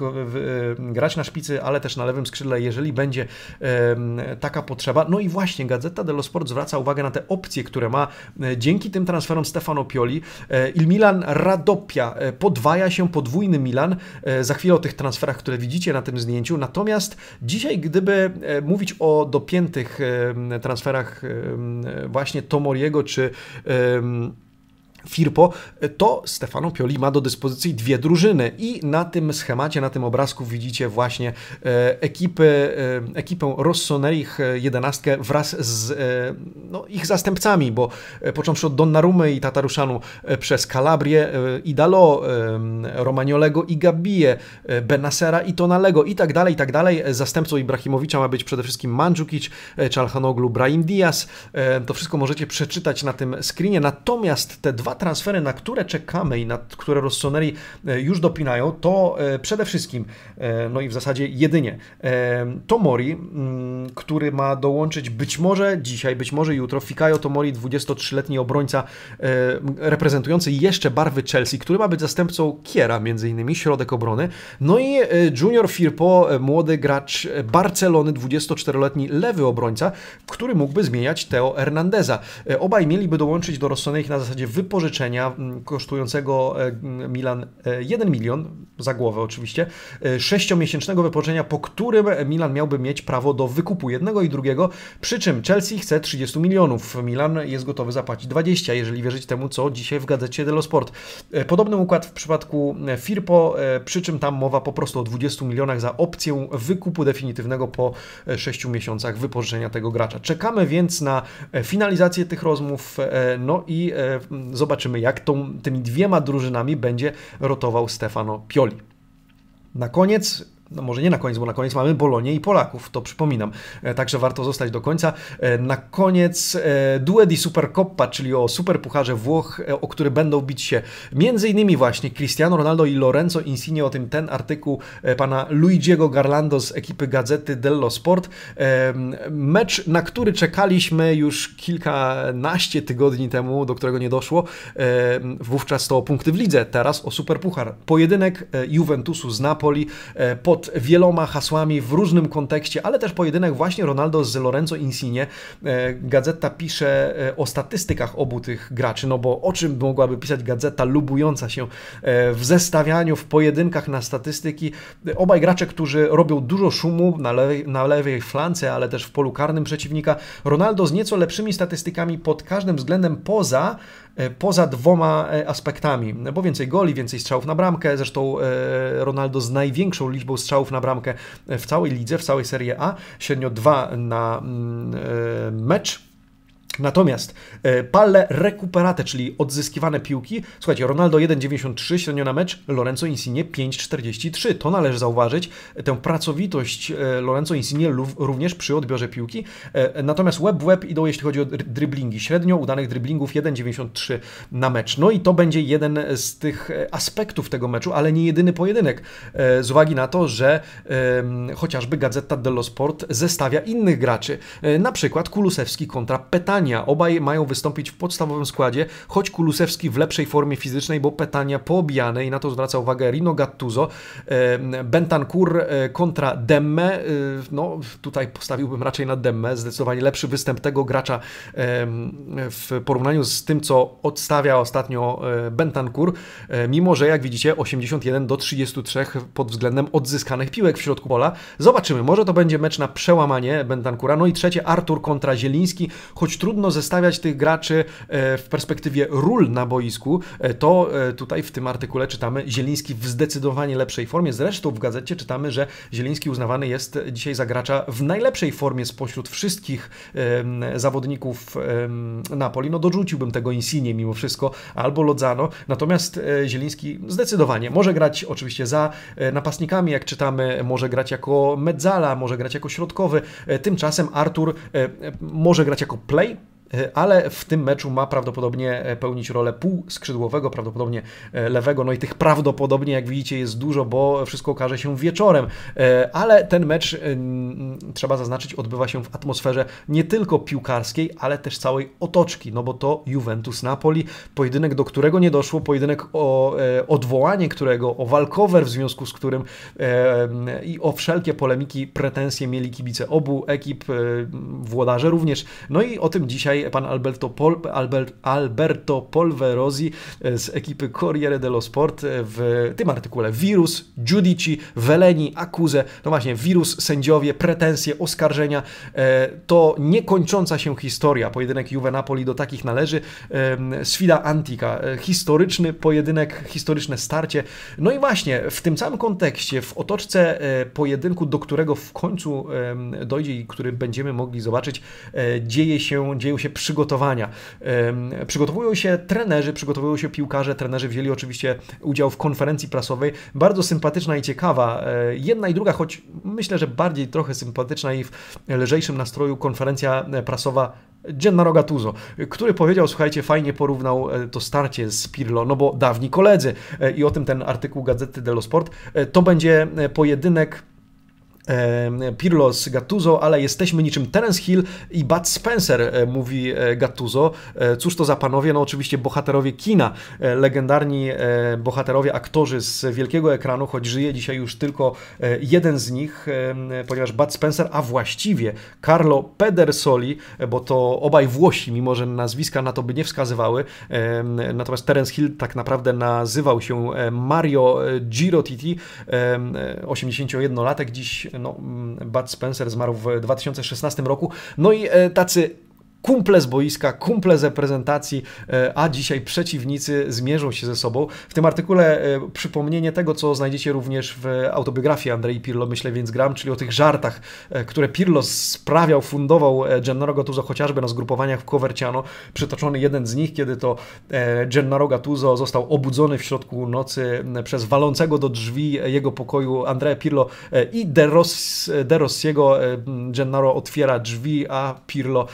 grać na szpicy, ale też na lewym skrzydle, jeżeli będzie taka potrzeba. No i właśnie Gazeta dello Sport zwraca uwagę na te opcje, które ma e, dzięki tym transferom Stefano Pioli. E, Il Milan Radopia e, podwaja się, podwójny Milan. Za chwilę o tych transferach, które widzicie na tym zdjęciu. Natomiast dzisiaj, gdyby mówić o dopiętych transferach właśnie Tomoriego czy Um, Firpo, to Stefano Pioli ma do dyspozycji dwie drużyny i na tym schemacie, na tym obrazku widzicie właśnie e, ekipy, e, ekipę Rossonerich 11 wraz z e, no, ich zastępcami, bo począwszy od Donnarumy i Tataruszanu przez Calabrię, Idalo, Romagnolego i Gabije, Benasera i Tonalego i tak dalej, i tak dalej. Zastępcą Ibrahimowicza ma być przede wszystkim Mandzukic, Czalhanoglu, Brahim Diaz. To wszystko możecie przeczytać na tym screenie, natomiast te dwa dwa transfery, na które czekamy i na które Rossoneri e, już dopinają, to e, przede wszystkim, e, no i w zasadzie jedynie, Tomori, mm, który ma dołączyć być może dzisiaj, być może jutro, Fikayo Tomori, 23-letni obrońca reprezentujący jeszcze barwy Chelsea, który ma być zastępcą Kiera, między innymi, środek obrony. No i Junior Firpo, młody gracz Barcelony, 24-letni lewy obrońca, który mógłby zmieniać Teo Hernandeza. Obaj mieliby dołączyć do Rossoneri na zasadzie wypożyczenia wypożyczenia mm, kosztującego e, Milan 1 e, milion, za głowę oczywiście, e, sześciomiesięcznego wypożyczenia, po którym Milan miałby mieć prawo do wykupu jednego i drugiego, przy czym Chelsea chce 30 milionów, Milan jest gotowy zapłacić 20, jeżeli wierzyć temu, co dzisiaj w gazecie dello Sport. Podobny układ w przypadku Firpo, przy czym tam mowa po prostu o 20 milionach za opcję wykupu definitywnego po 6 miesiącach wypożyczenia tego gracza. Czekamy więc na finalizację tych rozmów, no i zobaczymy, zobaczymy, jak tą, tymi dwiema drużynami będzie rotował Stefano Pioli. Na koniec no może nie na koniec, bo na koniec mamy Bolonię i Polaków, to przypominam. E, także warto zostać do końca. E, na koniec e, Due di Supercoppa, czyli o Superpucharze Włoch, o który będą bić się między innymi właśnie Cristiano Ronaldo i Lorenzo Insigne, o tym ten artykuł pana Luigiego Garlando z ekipy Gazety dello Sport. Mecz, na który czekaliśmy już kilkanaście tygodni temu, do którego nie doszło. Wówczas to o punkty w lidze, teraz o Superpuchar. Pojedynek Juventusu z Napoli pod pod wieloma hasłami w różnym kontekście, ale też pojedynek właśnie Ronaldo z Lorenzo Insigne. E, gazeta pisze e, o statystykach obu tych graczy, no bo o czym mogłaby pisać gazeta lubująca się e, w zestawianiu, w pojedynkach na statystyki. Obaj gracze, którzy robią dużo szumu na lewej, na lewej flance, ale też w polu karnym przeciwnika. Ronaldo z nieco lepszymi statystykami pod każdym względem poza poza dwoma e, aspektami, bo więcej goli, więcej strzałów na bramkę, zresztą e, Ronaldo z największą liczbą strzałów na bramkę w całej lidze, w całej Serie A, średnio dwa na mm, mecz Natomiast e, palle recuperate, czyli odzyskiwane piłki, słuchajcie, Ronaldo 1,93 średnio na mecz, Lorenzo Insigne 5,43. To należy zauważyć, tę pracowitość e, Lorenzo Insigne również przy odbiorze piłki. E, natomiast web w web idą, jeśli chodzi o driblingi. Średnio udanych driblingów 1,93 na mecz. No i to będzie jeden z tych aspektów tego meczu, ale nie jedyny pojedynek. Z uwagi na to, że chociażby Gazeta dello Sport zestawia innych graczy. Na przykład Kulusewski kontra Petani Petania. Obaj mają wystąpić w podstawowym składzie, choć Kulusewski w lepszej formie fizycznej, bo Petania poobijane i na to zwraca uwagę Rino Gattuso. Bentancur e, kontra Demme. E, no, tutaj postawiłbym raczej na Demme. Zdecydowanie lepszy występ tego gracza w porównaniu z tym, co odstawia ostatnio e, Bentancur, mimo że jak widzicie 81 do 33 pod względem odzyskanych piłek w środku pola. Zobaczymy, może to będzie mecz na przełamanie Bentancura. No i trzecie Artur kontra Zieliński, choć trudno trudno zestawiać tych graczy e, w perspektywie ról na boisku, e, to e, tutaj w tym artykule czytamy Zieliński w zdecydowanie lepszej formie. Zresztą w gazecie czytamy, że Zieliński uznawany jest dzisiaj za gracza w najlepszej formie spośród wszystkich zawodników Napoli. No dorzuciłbym tego Insigne mimo wszystko, albo Lozano. Natomiast Zieliński zdecydowanie może grać oczywiście za napastnikami, jak czytamy, może grać jako mezzala, może grać jako środkowy. Tymczasem Artur może grać jako play, ale w tym meczu ma prawdopodobnie e, pełnić rolę półskrzydłowego, prawdopodobnie e, lewego, no i tych prawdopodobnie, jak widzicie, jest dużo, bo wszystko okaże się wieczorem, ale ten mecz, trzeba zaznaczyć, odbywa się w atmosferze nie tylko piłkarskiej, ale też całej otoczki, no bo to Juventus Napoli, pojedynek, do którego nie doszło, pojedynek o odwołanie którego, o walkover, w związku z którym i o wszelkie polemiki, pretensje mieli kibice obu ekip, włodarze również, no i o tym dzisiaj pan Alberto, Pol, Albert, Alberto Polverosi z ekipy Corriere dello Sport w tym artykule. Wirus, Giudici, Veleni, Akuzę, no właśnie, wirus, sędziowie, pretensje, oskarżenia, to niekończąca się historia. Pojedynek Juve-Napoli do takich należy. Sfida Antica, historyczny pojedynek, historyczne starcie. No i właśnie, w tym samym kontekście, w otoczce pojedynku, do którego w końcu dojdzie i który będziemy mogli zobaczyć, e, dzieje się, dzieją się przygotowania. Przygotowują się trenerzy, przygotowują się piłkarze, trenerzy wzięli oczywiście udział w konferencji prasowej, bardzo sympatyczna i ciekawa. E, jedna i druga, choć myślę, że bardziej trochę sympatyczna i w lżejszym nastroju konferencja prasowa Gennaro Gattuso, który powiedział, słuchajcie, fajnie porównał e, to starcie z Pirlo, no bo dawni koledzy i o tym ten artykuł Gazety dello Sport, to będzie pojedynek Pirlo z Gattuso, ale jesteśmy niczym Terence Hill i Bud Spencer, e, mówi e, Gattuso. E, cóż to za panowie? No oczywiście bohaterowie kina, legendarni bohaterowie, aktorzy z wielkiego ekranu, choć żyje dzisiaj już tylko jeden z nich, ponieważ Bud Spencer, a właściwie Carlo Pedersoli, bo to obaj Włosi, mimo że nazwiska na to by nie wskazywały, natomiast Terence Hill tak naprawdę nazywał się Mario Girotiti, 81-latek, dziś no, mm, Bud Spencer zmarł w 2016 roku. No i e, tacy kumple z boiska, kumple z reprezentacji, e, a dzisiaj przeciwnicy zmierzą się ze sobą. W tym artykule e, przypomnienie tego, co znajdziecie również w autobiografii Andrei Pirlo, myślę więc gram, czyli o tych żartach, e, które Pirlo sprawiał, fundował Gennaro Gattuso chociażby na zgrupowaniach w Coverciano. Przytoczony jeden z nich, kiedy to Gennaro Gattuso został obudzony w środku nocy przez walącego do drzwi jego pokoju Andrea Pirlo i De, Ross, De Rossiego. Gennaro otwiera drzwi, a Pirlo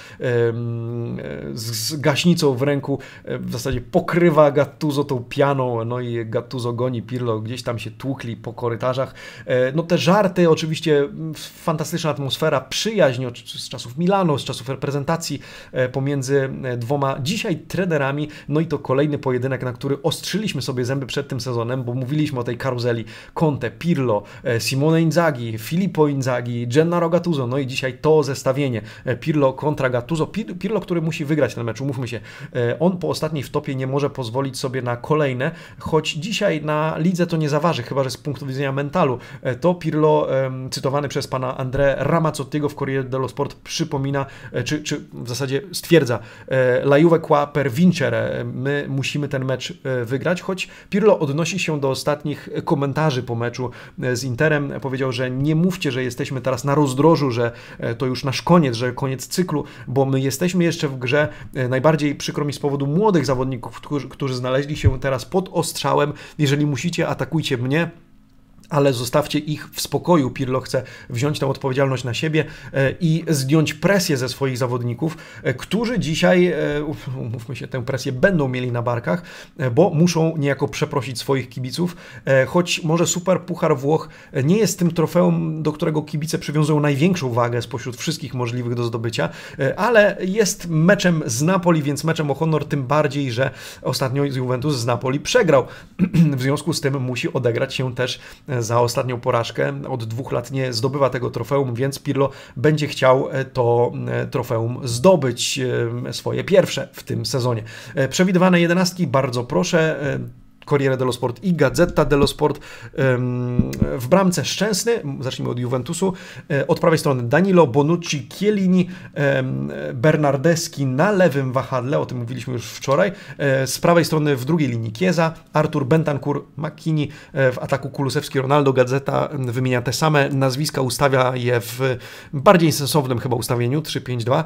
z gaśnicą w ręku e, w zasadzie pokrywa Gattuso tą pianą, no i Gattuso goni Pirlo, gdzieś tam się tłukli po korytarzach. E, no te żarty, oczywiście fantastyczna atmosfera, przyjaźń z czasów Milano, z czasów reprezentacji e, pomiędzy dwoma dzisiaj trenerami, no i to kolejny pojedynek, na który ostrzyliśmy sobie zęby przed tym sezonem, bo mówiliśmy o tej karuzeli Conte, Pirlo, Simone Inzaghi, Filippo Inzaghi, Gennaro Gattuso, no i dzisiaj to zestawienie Pirlo kontra Gattuso. Który musi wygrać ten mecz, umówmy się, e, on po ostatniej wtopie nie może pozwolić sobie na kolejne, choć dzisiaj na lidze to nie zaważy, chyba że z punktu widzenia mentalu. E, to Pirlo, cytowany przez pana André Ramazzottiego w Corriere dello Sport, przypomina, e, czy, czy w zasadzie stwierdza, la Juve qua per vincere, my musimy ten mecz wygrać, choć Pirlo odnosi się do ostatnich komentarzy po meczu z Interem, powiedział, że nie mówcie, że jesteśmy teraz na rozdrożu, że to już nasz koniec, że koniec cyklu, bo my jesteśmy jeszcze w grze. E, najbardziej przykro mi z powodu młodych zawodników, którzy, którzy znaleźli się teraz pod ostrzałem. Jeżeli musicie, atakujcie mnie ale zostawcie ich w spokoju. Pirlo chce wziąć tę odpowiedzialność na siebie e, i zdjąć presję ze swoich zawodników, e, którzy dzisiaj, umówmy się, tę presję będą mieli na barkach, bo muszą niejako przeprosić swoich kibiców, choć może Super Puchar Włoch nie jest tym trofeum, do którego kibice przywiązują największą wagę spośród wszystkich możliwych do zdobycia, ale jest meczem z Napoli, więc meczem o honor, tym bardziej, że ostatnio Juventus z Napoli przegrał. w związku z tym musi odegrać się też za ostatnią porażkę. Od dwóch lat nie zdobywa tego trofeum, więc Pirlo będzie chciał e, to e, trofeum zdobyć, e, swoje pierwsze w tym sezonie. Przewidywane jedenastki, bardzo proszę. Corriere dello Sport i Gazeta dello Sport. W bramce Szczęsny, zacznijmy od Juventusu, e, od prawej strony Danilo, Bonucci, Chiellini, Bernardeschi na lewym wahadle, o tym mówiliśmy już wczoraj. E, z prawej strony w drugiej linii Kieza, Artur Bentancur, Makini, e, w ataku Kulusewski, Ronaldo. Gazeta wymienia te same nazwiska, ustawia je w bardziej sensownym chyba ustawieniu 3-5-2.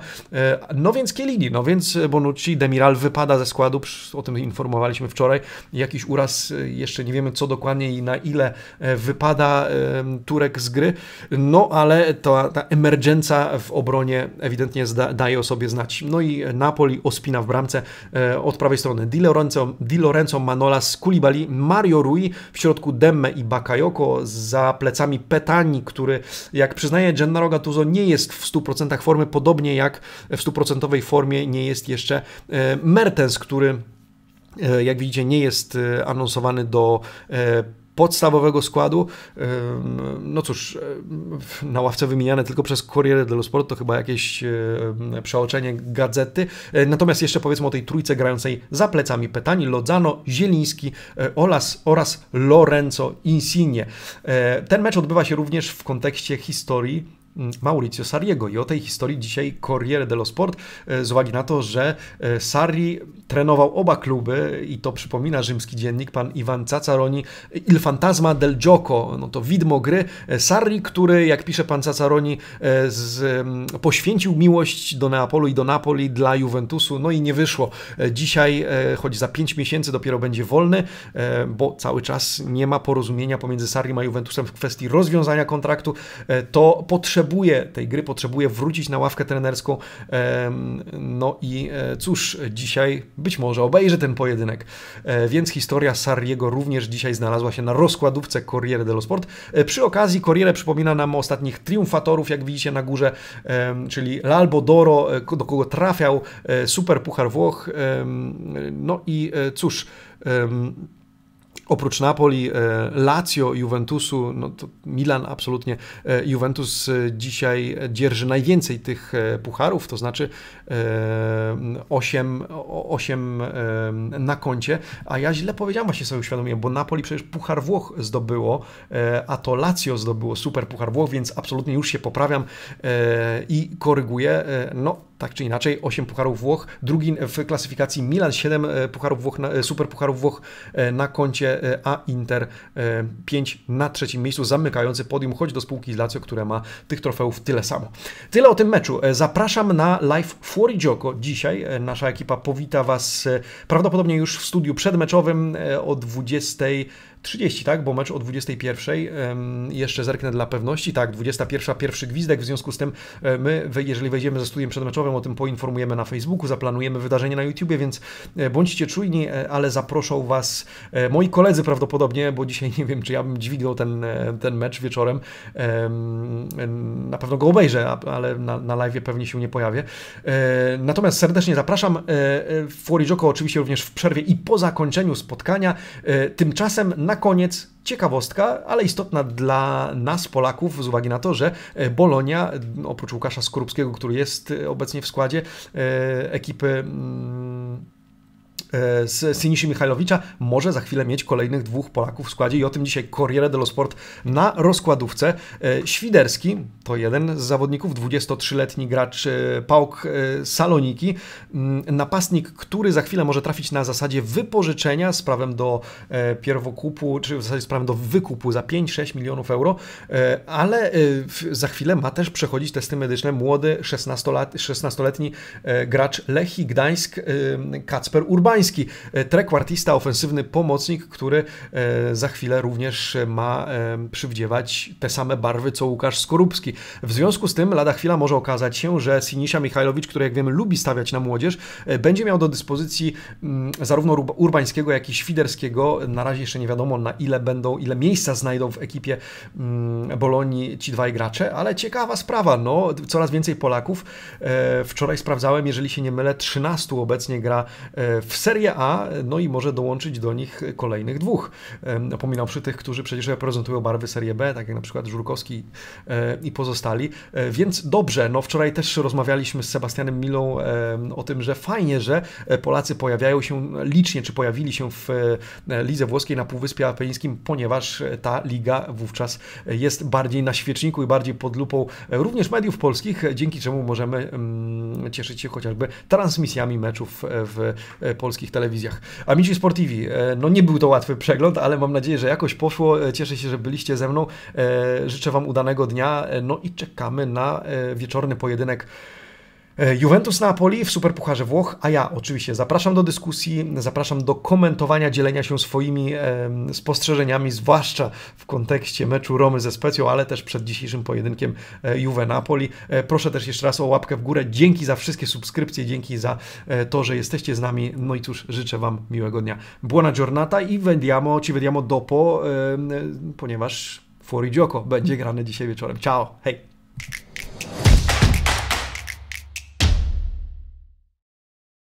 No więc Chiellini, no więc Bonucci, Demiral wypada ze składu, o tym informowaliśmy wczoraj, jakiś uraz, e, jeszcze nie wiemy co dokładnie i na ile e, wypada Turek z gry, no ale ta, ta emergencja w obronie ewidentnie zda, daje o sobie znać. No i Napoli ospina w bramce e, od prawej strony. Di Lorenzo, Di Lorenzo Manolas, Koulibaly, Mario Rui, w środku Demme i Bakayoko, za plecami Petani, który jak przyznaje Gennaro Gattuso nie jest w 100% formy, podobnie jak w 100% formie nie jest jeszcze Mertens, który E, jak widzicie, nie jest e, anonsowany do e, podstawowego składu. No cóż, na ławce wymieniane tylko przez Corriere dello Sport to chyba jakieś przeoczenie gazety. Natomiast jeszcze powiedzmy o tej trójce grającej za plecami Petani, Lozano, Zieliński oraz, oraz Lorenzo Insigne. Ten mecz odbywa się również w kontekście historii Maurizio Sarriego i o tej historii dzisiaj Corriere dello Sport e, z uwagi na to, że e, Sarri trenował oba kluby i to przypomina rzymski dziennik, pan Iwan Cacaroni, Il Fantasma del Gioco, no to widmo gry. E, Sarri, który, jak pisze pan Cacaroni, z, mm, poświęcił miłość do Neapolu i do Napoli dla Juventusu, no i nie wyszło. Dzisiaj, choć za 5 miesięcy dopiero będzie wolny, bo cały czas nie ma porozumienia pomiędzy Sarri a Juventusem w kwestii rozwiązania kontraktu, to potrzebuje tej gry, potrzebuje wrócić na ławkę trenerską. No i e, cóż, dzisiaj być może obejrzy ten pojedynek. E, więc historia Sarriego również dzisiaj znalazła się na rozkładówce Corriere dello Sport. E, przy okazji Corriere przypomina nam ostatnich triumfatorów, jak widzicie na górze, czyli L'Albodoro, do kogo trafiał Super Puchar Włoch. No i cóż... Oprócz Napoli, e, Lazio, Juventusu, no to Milan absolutnie. E, Juventus e, dzisiaj dzierży najwięcej tych pucharów, to znaczy 8, 8 na koncie, a ja źle powiedziałem, właśnie sobie uświadomiłem, bo Napoli przecież Puchar Włoch zdobyło, a to Lazio zdobyło Super Puchar Włoch, więc absolutnie już się poprawiam i koryguję. No, tak czy inaczej, 8 pucharów Włoch, drugi w klasyfikacji Milan, 7 e, pucharów Włoch, e, super pucharów Włoch e, na koncie, a Inter 5 na trzecim miejscu, zamykający podium, choć do spółki z Lazio, które ma tych trofeów tyle samo. Tyle o tym meczu. Zapraszam na live Fuori Gioco. Dzisiaj nasza ekipa powita Was prawdopodobnie już w studiu przedmeczowym o 20. 30, tak? Bo mecz o 21. Jeszcze zerknę dla pewności. Tak, 21, pierwszy gwizdek. W związku z tym e, my, jeżeli wejdziemy ze studiem przedmeczowym, o tym poinformujemy na Facebooku, zaplanujemy wydarzenie na YouTubie, więc e, bądźcie czujni, e, ale zaproszą Was moi koledzy prawdopodobnie, bo dzisiaj nie wiem, czy ja bym dźwignął ten, ten mecz wieczorem. Na pewno go obejrzę, ale na, na live pewnie się nie pojawię. Natomiast serdecznie zapraszam. Florijoko oczywiście również w przerwie i po zakończeniu spotkania. Tymczasem na koniec ciekawostka, ale istotna dla nas, Polaków, z uwagi na to, że e, Bolonia, oprócz Łukasza Skorupskiego, który jest e, obecnie w składzie e, ekipy mm, z Sinishi Michajlowicza może za chwilę mieć kolejnych dwóch Polaków w składzie i o tym dzisiaj Corriere dello Sport na rozkładówce. E, Świderski to jeden z zawodników, 23-letni gracz e, Pałk Saloniki, mm, napastnik, który za chwilę może trafić na zasadzie wypożyczenia z prawem do pierwokupu, czy w zasadzie z prawem do wykupu za 5-6 milionów euro, ale za chwilę ma też przechodzić testy medyczne. Młody 16-letni gracz Lechii Gdańsk Kacper Urbański Szymański, e, trekwartista, ofensywny pomocnik, który e, za chwilę również ma e, przywdziewać te same barwy co Łukasz Skorupski. W związku z tym lada chwila może okazać się, że Sinisia Michajlowicz, który jak wiemy lubi stawiać na młodzież, będzie miał do dyspozycji mm, zarówno Urbańskiego, jak i Świderskiego. Na razie jeszcze nie wiadomo na ile będą, ile miejsca znajdą w ekipie mm, Bolonii ci dwaj gracze, ale ciekawa sprawa, no coraz więcej Polaków. Wczoraj sprawdzałem, jeżeli się nie mylę, 13 obecnie gra w Serie A, no i może dołączyć do nich kolejnych dwóch. Pominąwszy tych, którzy przecież reprezentują barwy Serie B, tak jak na przykład Żurkowski e, i pozostali. E, więc dobrze, no wczoraj też rozmawialiśmy z Sebastianem Milą o tym, że fajnie, że Polacy pojawiają się licznie, czy pojawili się w e, lidze włoskiej na Półwyspie Apenińskim, ponieważ ta liga wówczas jest bardziej na świeczniku i bardziej pod lupą również mediów polskich, dzięki czemu możemy mm, cieszyć się chociażby transmisjami meczów w Polsce polskich telewizjach. Amici Sportivi, e, no nie był to łatwy przegląd, ale mam nadzieję, że jakoś poszło. E, cieszę się, że byliście ze mną. E, życzę Wam udanego dnia, no i czekamy na wieczorny pojedynek Juventus Napoli w Superpucharze Włoch, a ja oczywiście zapraszam do dyskusji, zapraszam do komentowania, dzielenia się swoimi e, spostrzeżeniami, zwłaszcza w kontekście meczu Romy ze Specją, ale też przed dzisiejszym pojedynkiem e, Juve Napoli. E, proszę też jeszcze raz o łapkę w górę. Dzięki za wszystkie subskrypcje, dzięki za e, to, że jesteście z nami. No i cóż, życzę Wam miłego dnia. Buona giornata i vediamo, ci vediamo dopo, ponieważ Fuori Gioco będzie grane dzisiaj wieczorem. Ciao, hej!